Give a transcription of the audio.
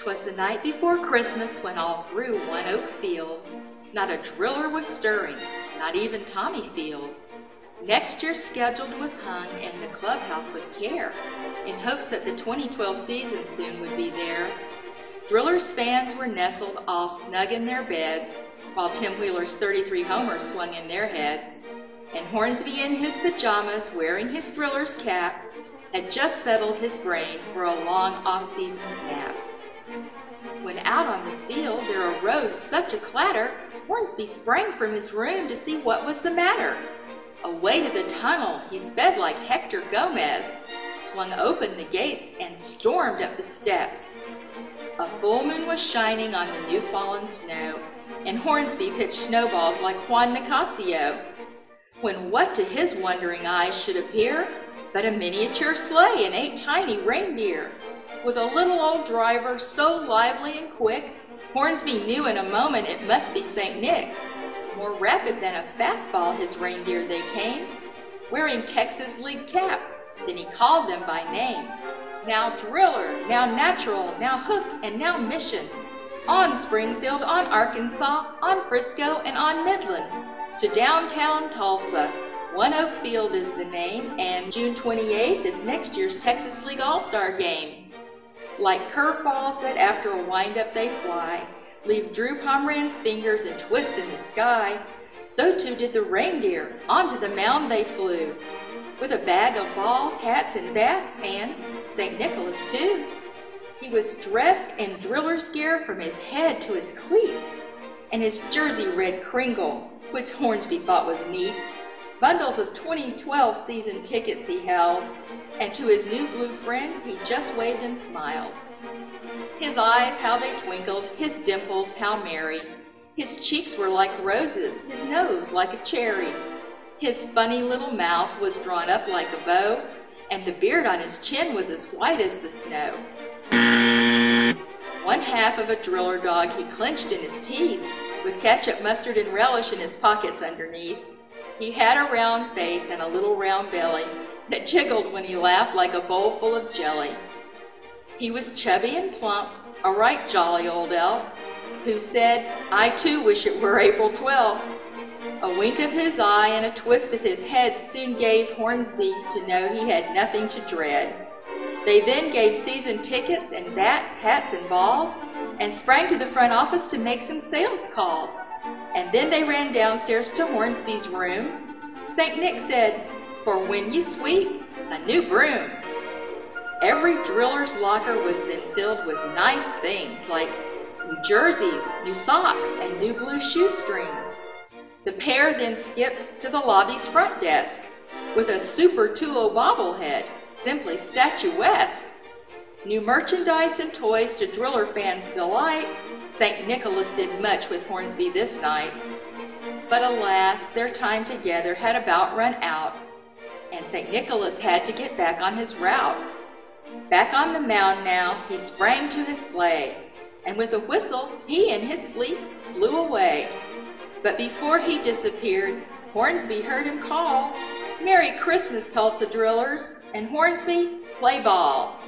'Twas the night before Christmas when all through ONEOK Field not a driller was stirring, not even Tommy Field. Next year's scheduled was hung in the clubhouse with care, in hopes that the 2012 season soon would be there. Drillers' fans were nestled all snug in their beds, while Tim Wheeler's 33 homers swung in their heads, and Hornsby in his pajamas, wearing his driller's cap, had just settled his brain for a long off-season nap. When out on the field there arose such a clatter, Hornsby sprang from his room to see what was the matter. Away to the tunnel he sped like Hector Gomez, swung open the gates, and stormed up the steps. A full moon was shining on the new fallen snow, and Hornsby pitched snowballs like Juan Nicasio. When what to his wondering eyes should appear but a miniature sleigh and eight tiny reindeer. With a little old driver so lively and quick, Hornsby knew in a moment it must be St. Nick. More rapid than a fastball, his reindeer they came, wearing Texas League caps. Then he called them by name. Now Driller, now Natural, now Hook, and now Mission. On Springfield, on Arkansas, on Frisco, and on Midland. To downtown Tulsa. ONEOK Field is the name, and June 28th is next year's Texas League All-Star Game. Like curveballs that after a windup they fly, leave Drew Pomeranz fingers and twist in the sky, so too did the reindeer, onto the mound they flew, with a bag of balls, hats, and bats, and St. Nicholas too. He was dressed in driller's gear from his head to his cleats, and his jersey red Kringle, which Hornsby thought was neat, Bundles of 2012 season tickets he held, and to his new blue friend he just waved and smiled. His eyes, how they twinkled, his dimples, how merry. His cheeks were like roses, his nose like a cherry. His funny little mouth was drawn up like a bow, and the beard on his chin was as white as the snow. One half of a driller dog he clenched in his teeth, with ketchup, mustard, and relish in his pockets underneath. He had a round face and a little round belly that jiggled when he laughed like a bowl full of jelly. He was chubby and plump, a right jolly old elf, who said, I too wish it were April 12th. A wink of his eye and a twist of his head soon gave Hornsby to know he had nothing to dread. They then gave season tickets and bats, hats, and balls, and sprang to the front office to make some sales calls. And then they ran downstairs to Hornsby's room. St. Nick said, For when you sweep, a new broom. Every driller's locker was then filled with nice things like new jerseys, new socks, and new blue shoestrings. The pair then skipped to the lobby's front desk with a super Tulo bobblehead, simply statuesque. New merchandise and toys to driller fans' delight, St. Nicholas did much with Hornsby this night. But alas, their time together had about run out, and St. Nicholas had to get back on his route. Back on the mound now, he sprang to his sleigh, and with a whistle, he and his fleet flew away. But before he disappeared, Hornsby heard him call, Merry Christmas, Tulsa drillers, and Hornsby, play ball.